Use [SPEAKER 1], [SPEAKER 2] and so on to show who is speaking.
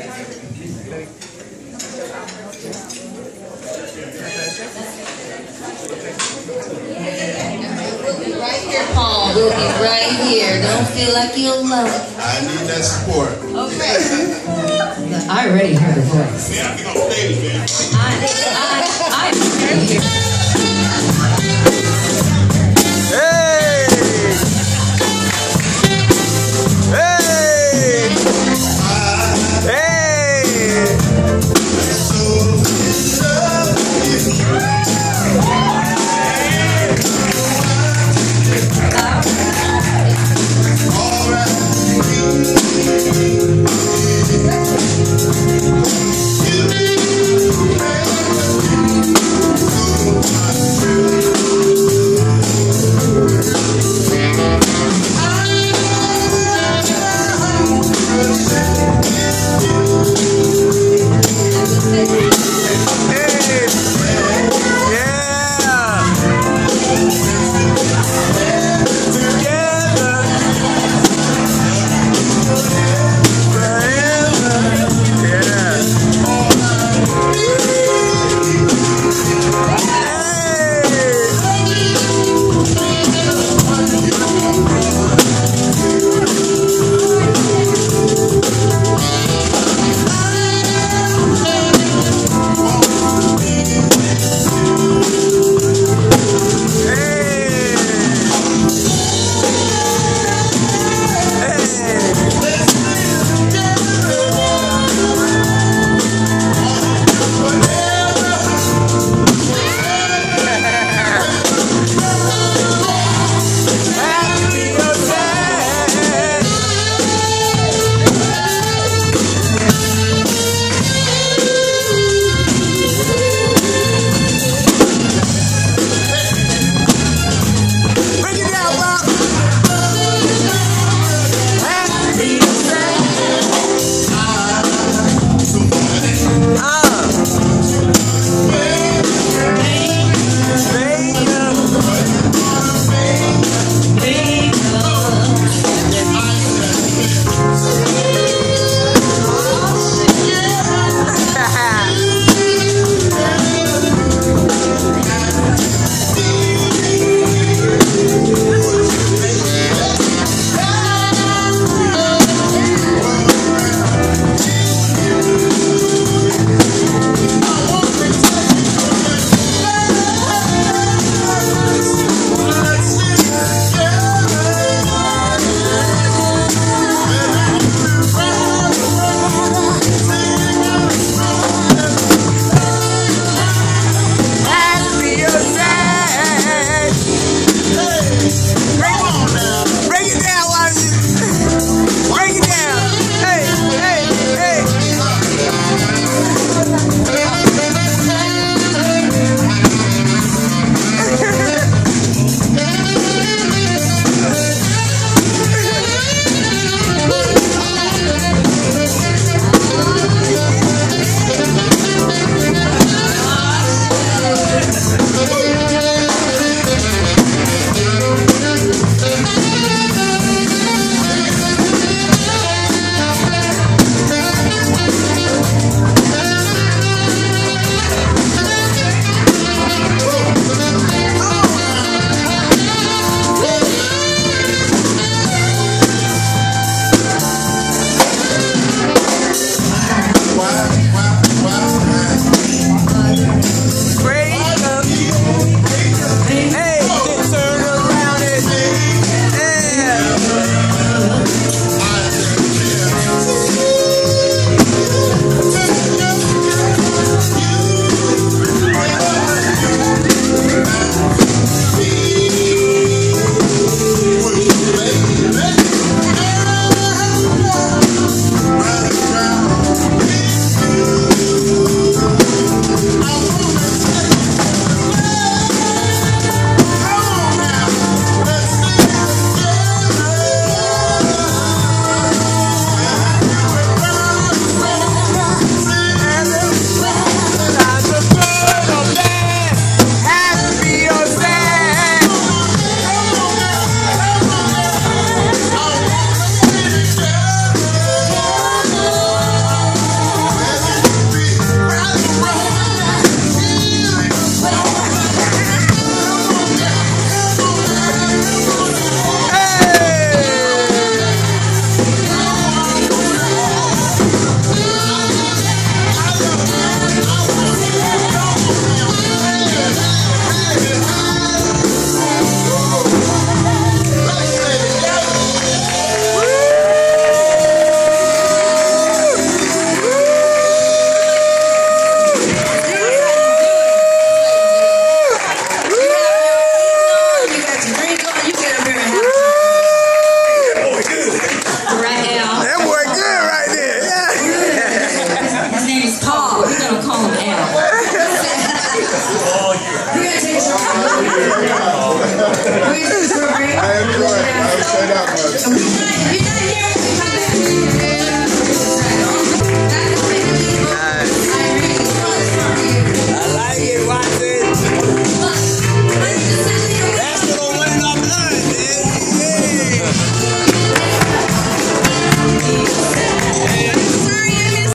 [SPEAKER 1] Right here, Paul. We'll be right here. Don't feel like you're alone.
[SPEAKER 2] I need that support.
[SPEAKER 1] Okay.
[SPEAKER 3] I already heard her voice.
[SPEAKER 2] Man, I think on stage, man.
[SPEAKER 3] I, I, I hear
[SPEAKER 2] God bless.